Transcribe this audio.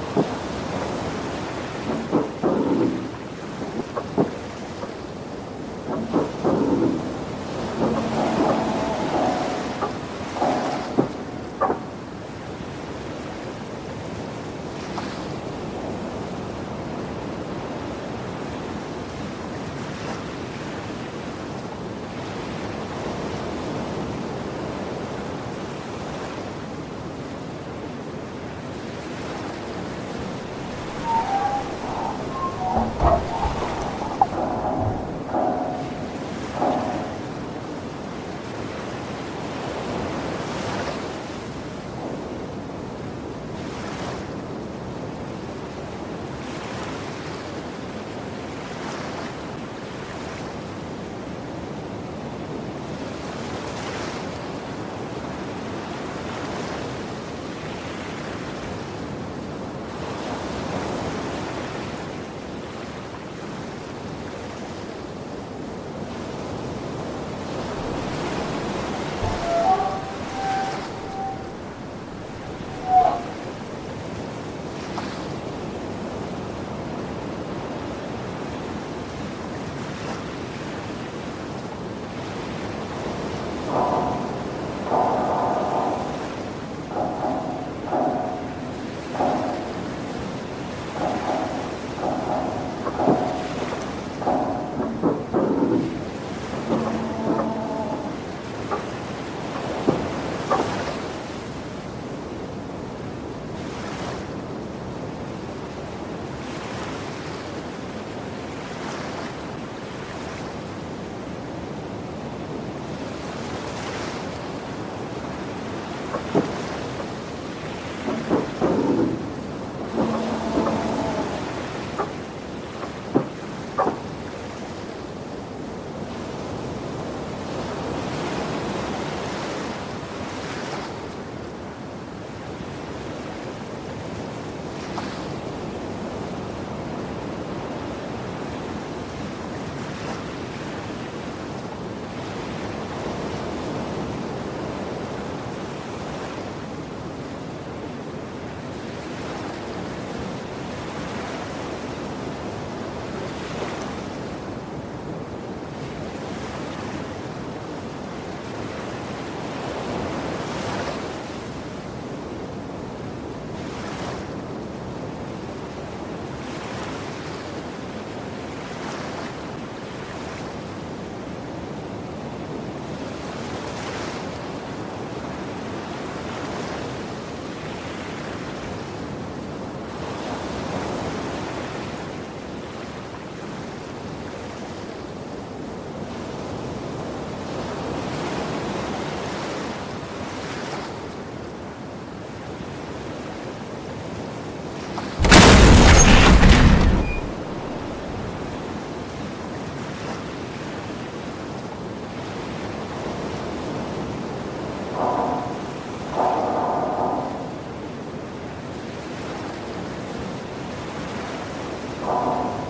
from. Amen.